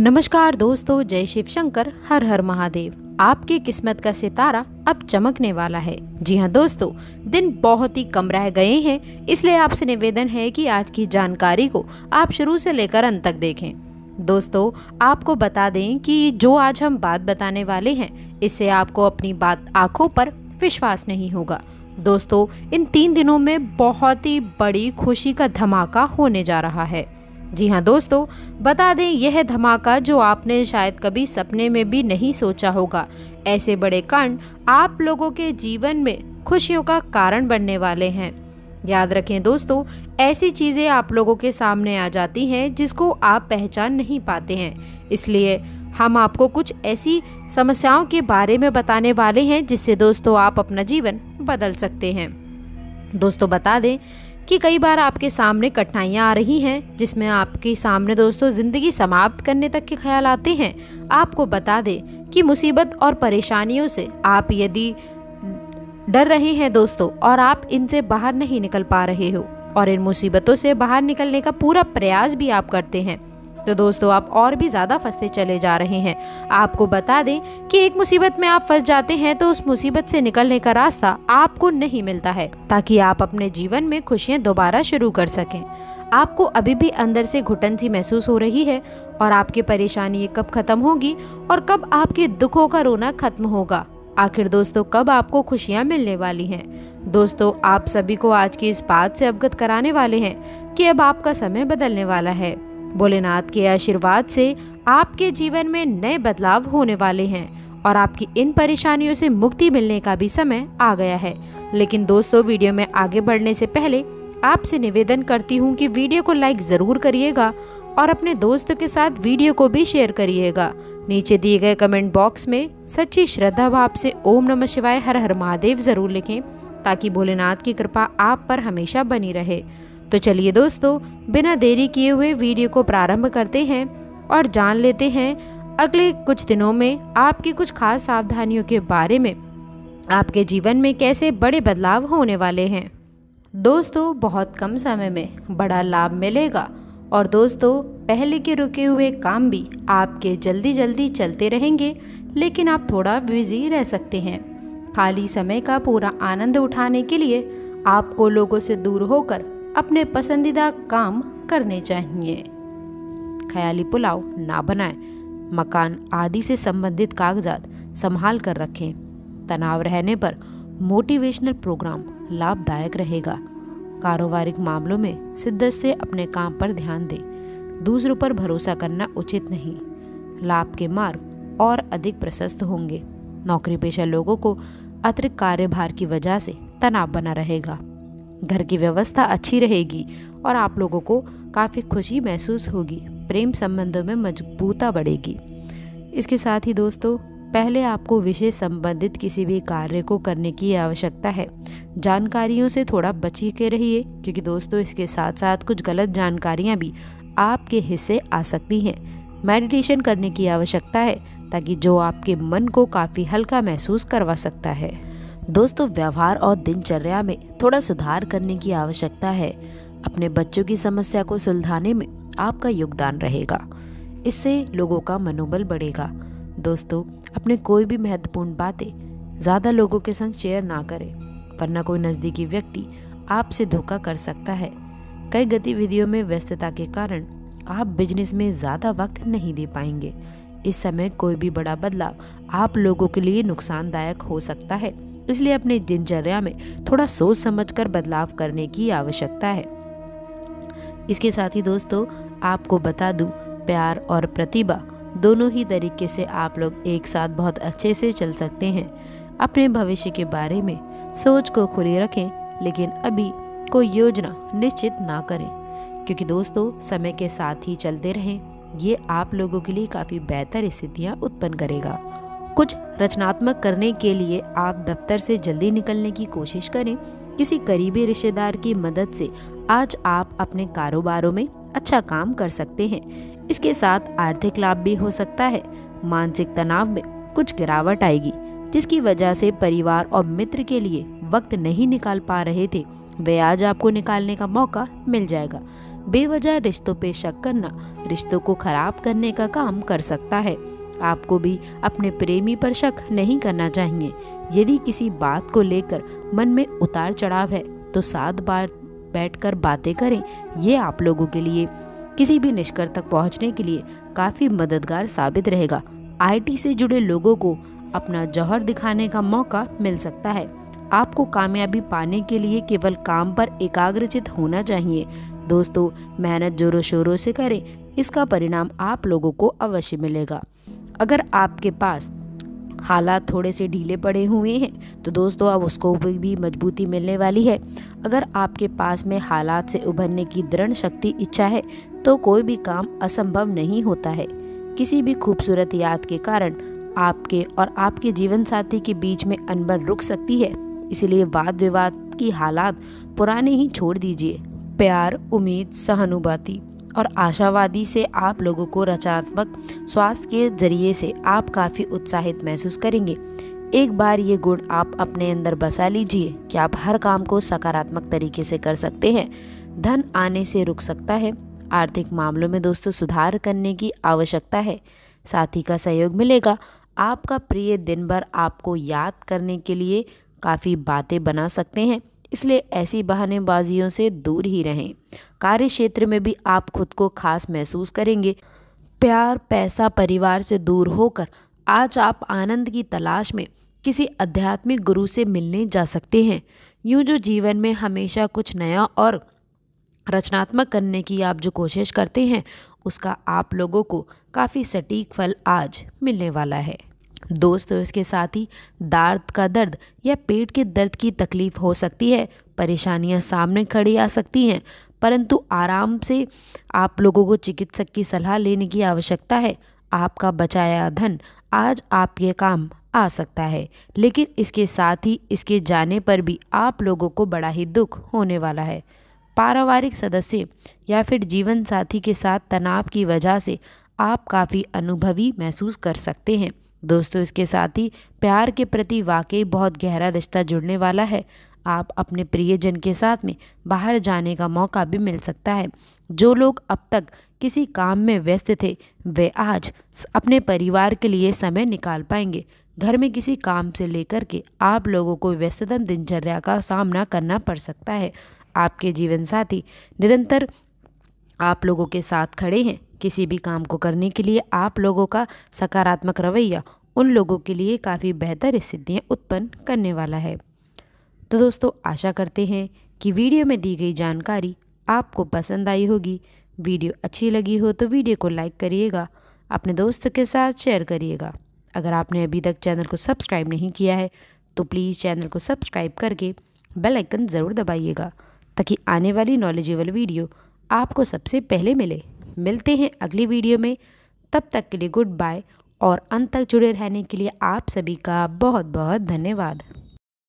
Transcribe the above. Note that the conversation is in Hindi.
नमस्कार दोस्तों, जय शिव शंकर, हर हर महादेव। आपकी किस्मत का सितारा अब चमकने वाला है। जी हाँ दोस्तों, दिन बहुत ही कम रह गए हैं, इसलिए आपसे निवेदन है कि आज की जानकारी को आप शुरू से लेकर अंत तक देखें। दोस्तों, आपको बता दें कि जो आज हम बात बताने वाले हैं, इससे आपको अपनी बात आँखों पर विश्वास नहीं होगा। दोस्तों, इन तीन दिनों में बहुत ही बड़ी खुशी का धमाका होने जा रहा है। जी हाँ दोस्तों, बता दें, यह धमाका जो आपने शायद कभी सपने में भी नहीं सोचा होगा। ऐसे बड़े कांड आप लोगों के जीवन में खुशियों का कारण बनने वाले हैं। याद रखें दोस्तों, ऐसी चीज़ें आप लोगों के सामने आ जाती हैं जिसको आप पहचान नहीं पाते हैं। इसलिए हम आपको कुछ ऐसी समस्याओं के बारे में बताने वाले हैं जिससे दोस्तों आप अपना जीवन बदल सकते हैं। दोस्तों, बता दें कि कई बार आपके सामने कठिनाइयाँ आ रही हैं, जिसमें आपके सामने दोस्तों ज़िंदगी समाप्त करने तक के ख्याल आते हैं। आपको बता दें कि मुसीबत और परेशानियों से आप यदि डर रहे हैं दोस्तों, और आप इनसे बाहर नहीं निकल पा रहे हो, और इन मुसीबतों से बाहर निकलने का पूरा प्रयास भी आप करते हैं। तो दोस्तों, आप और भी ज़्यादा फंसते चले जा रहे हैं। आपको बता दें कि एक मुसीबत में आप फंस जाते हैं तो उस मुसीबत से निकलने का रास्ता आपको नहीं मिलता है, ताकि आप अपने जीवन में खुशियाँ दोबारा शुरू कर सकें। आपको अभी भी अंदर से घुटन सी महसूस हो रही है और आपकी परेशानी कब खत्म होगी और कब आपके दुखों का रोना खत्म होगा। आखिर दोस्तों, कब आपको खुशियाँ मिलने वाली हैं? दोस्तों, आप सभी को आज की इस बात से अवगत कराने वाले हैं कि अब आपका समय बदलने वाला है। भोलेनाथ के आशीर्वाद से आपके जीवन में नए बदलाव होने वाले हैं और आपकी इन परेशानियों से मुक्ति मिलने का भी समय आ गया है। लेकिन दोस्तों, वीडियो में आगे बढ़ने से पहले आपसे निवेदन करती हूँ कि वीडियो को लाइक ज़रूर करिएगा और अपने दोस्तों के साथ वीडियो को भी शेयर करिएगा। नीचे दिए गए कमेंट बॉक्स में सच्ची श्रद्धा भाव से ओम नमः शिवाय, हर हर महादेव ज़रूर लिखें ताकि भोलेनाथ की कृपा आप पर हमेशा बनी रहे। तो चलिए दोस्तों, बिना देरी किए हुए वीडियो को प्रारंभ करते हैं और जान लेते हैं, अगले कुछ दिनों में आपकी कुछ खास सावधानियों के बारे में, आपके जीवन में कैसे बड़े बदलाव होने वाले हैं। दोस्तों, बहुत कम समय में बड़ा लाभ मिलेगा और दोस्तों, पहले के रुके हुए काम भी आपके जल्दी जल्दी चलते रहेंगे, लेकिन आप थोड़ा बिज़ी रह सकते हैं। खाली समय का पूरा आनंद उठाने के लिए आपको लोगों से दूर होकर अपने पसंदीदा काम करने चाहिए। ख्याली पुलाव ना बनाएँ, मकान आदि से संबंधित कागजात संभाल कर रखें। तनाव रहने पर मोटिवेशनल प्रोग्राम लाभदायक रहेगा। कारोबारिक मामलों में शिद्दत से अपने काम पर ध्यान दें। दूसरों पर भरोसा करना उचित नहीं। लाभ के मार्ग और अधिक प्रशस्त होंगे। नौकरी पेशा लोगों को अतिरिक्त कार्यभार की वजह से तनाव बना रहेगा। घर की व्यवस्था अच्छी रहेगी और आप लोगों को काफ़ी खुशी महसूस होगी। प्रेम संबंधों में मजबूता बढ़ेगी। इसके साथ ही दोस्तों, पहले आपको विषय संबंधित किसी भी कार्य को करने की आवश्यकता है। जानकारियों से थोड़ा बची के रहिए, क्योंकि दोस्तों, इसके साथ साथ कुछ गलत जानकारियाँ भी आपके हिस्से आ सकती हैं। मेडिटेशन करने की आवश्यकता है, ताकि जो आपके मन को काफ़ी हल्का महसूस करवा सकता है। दोस्तों, व्यवहार और दिनचर्या में थोड़ा सुधार करने की आवश्यकता है। अपने बच्चों की समस्या को सुलझाने में आपका योगदान रहेगा। इससे लोगों का मनोबल बढ़ेगा। दोस्तों, अपने कोई भी महत्वपूर्ण बातें ज़्यादा लोगों के संग शेयर ना करें, वरना कोई नज़दीकी व्यक्ति आपसे धोखा कर सकता है। कई गतिविधियों में व्यस्तता के कारण आप बिज़नेस में ज़्यादा वक्त नहीं दे पाएँगे। इस समय कोई भी बड़ा बदलाव आप लोगों के लिए नुकसानदायक हो सकता है। इसलिए अपनी दिनचर्या में थोड़ा सोच समझकर बदलाव करने की आवश्यकता है। इसके साथ ही दोस्तों, आपको बता दूँ, प्यार और प्रतिभा दोनों ही तरीके से आप लोग एक साथ बहुत अच्छे से चल सकते हैं। अपने भविष्य के बारे में सोच को खुली रखें, लेकिन अभी कोई योजना निश्चित ना करें, क्योंकि दोस्तों, समय के साथ ही चलते रहें। ये आप लोगों के लिए काफ़ी बेहतर स्थितियाँ उत्पन्न करेगा। कुछ रचनात्मक करने के लिए आप दफ्तर से जल्दी निकलने की कोशिश करें। किसी करीबी रिश्तेदार की मदद से आज आप अपने कारोबारों में अच्छा काम कर सकते हैं। इसके साथ आर्थिक लाभ भी हो सकता है। मानसिक तनाव में कुछ गिरावट आएगी, जिसकी वजह से परिवार और मित्र के लिए वक्त नहीं निकाल पा रहे थे। वे आज आपको निकालने का मौका मिल जाएगा। बेवजह रिश्तों पे शक करना रिश्तों को खराब करने का काम कर सकता है। आपको भी अपने प्रेमी पर शक नहीं करना चाहिए। यदि किसी बात को लेकर मन में उतार चढ़ाव है तो सात बार बैठकर बातें करें, ये आप लोगों के लिए। किसी भी निष्कर्ष तक पहुँचने के लिए काफ़ी मददगार साबित रहेगा। आईटी से जुड़े लोगों को अपना जौहर दिखाने का मौका मिल सकता है। आपको कामयाबी पाने के लिए केवल काम पर एकाग्रचित होना चाहिए। दोस्तों, मेहनत जोरों शोरों से करें, इसका परिणाम आप लोगों को अवश्य मिलेगा। अगर आपके पास हालात थोड़े से ढीले पड़े हुए हैं तो दोस्तों अब उसको भी मजबूती मिलने वाली है। अगर आपके पास में हालात से उभरने की दृढ़ शक्ति, इच्छा है तो कोई भी काम असंभव नहीं होता है। किसी भी खूबसूरत याद के कारण आपके और आपके जीवन साथी के बीच में अनबन रुक सकती है। इसलिए वाद विवाद की हालात पुराने ही छोड़ दीजिए। प्यार, उम्मीद, सहानुभूति। और आशावादी से आप लोगों को रचनात्मक स्वास्थ्य के ज़रिए से आप काफ़ी उत्साहित महसूस करेंगे। एक बार ये गुण आप अपने अंदर बसा लीजिए कि आप हर काम को सकारात्मक तरीके से कर सकते हैं। धन आने से रुक सकता है। आर्थिक मामलों में दोस्तों सुधार करने की आवश्यकता है। साथी का सहयोग मिलेगा। आपका प्रिय दिन भर आपको याद करने के लिए काफ़ी बातें बना सकते हैं। इसलिए ऐसी बहानेबाजियों से दूर ही रहें। कार्य क्षेत्र में भी आप खुद को खास महसूस करेंगे। प्यार, पैसा, परिवार से दूर होकर आज आप आनंद की तलाश में किसी आध्यात्मिक गुरु से मिलने जा सकते हैं। यूँ जो जीवन में हमेशा कुछ नया और रचनात्मक करने की आप जो कोशिश करते हैं, उसका आप लोगों को काफ़ी सटीक फल आज मिलने वाला है। दोस्तों इसके साथ ही दार्द का दर्द या पेट के दर्द की तकलीफ़ हो सकती है, परेशानियाँ सामने खड़ी आ सकती हैं, परंतु आराम से आप लोगों को चिकित्सक की सलाह लेने की आवश्यकता है। आपका बचाया धन आज आपके काम आ सकता है, लेकिन इसके साथ ही इसके जाने पर भी आप लोगों को बड़ा ही दुख होने वाला है। पारिवारिक सदस्य या फिर जीवन साथी के साथ तनाव की वजह से आप काफ़ी अनुभवी महसूस कर सकते हैं। दोस्तों, इसके साथ ही प्यार के प्रति वाकई बहुत गहरा रिश्ता जुड़ने वाला है। आप अपने प्रियजन के साथ में बाहर जाने का मौका भी मिल सकता है। जो लोग अब तक किसी काम में व्यस्त थे, वे आज अपने परिवार के लिए समय निकाल पाएँगे। घर में किसी काम से लेकर के आप लोगों को व्यस्ततम दिनचर्या का सामना करना पड़ सकता है। आपके जीवन साथी निरंतर आप लोगों के साथ खड़े हैं। किसी भी काम को करने के लिए आप लोगों का सकारात्मक रवैया उन लोगों के लिए काफ़ी बेहतर स्थितियाँ उत्पन्न करने वाला है। तो दोस्तों, आशा करते हैं कि वीडियो में दी गई जानकारी आपको पसंद आई होगी। वीडियो अच्छी लगी हो तो वीडियो को लाइक करिएगा, अपने दोस्तों के साथ शेयर करिएगा। अगर आपने अभी तक चैनल को सब्सक्राइब नहीं किया है तो प्लीज़ चैनल को सब्सक्राइब करके बेल आइकन ज़रूर दबाइएगा, ताकि आने वाली नॉलेजेबल वीडियो आपको सबसे पहले मिले। मिलते हैं अगली वीडियो में। तब तक के लिए गुड बाय और अंत तक जुड़े रहने के लिए आप सभी का बहुत बहुत धन्यवाद।